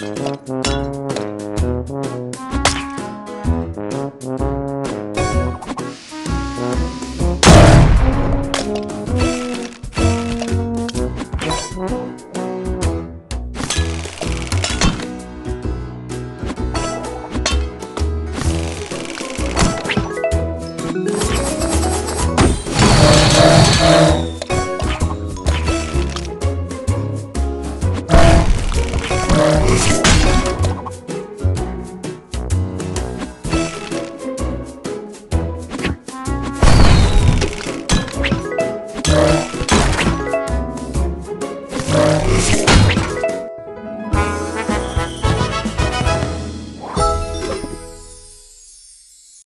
Música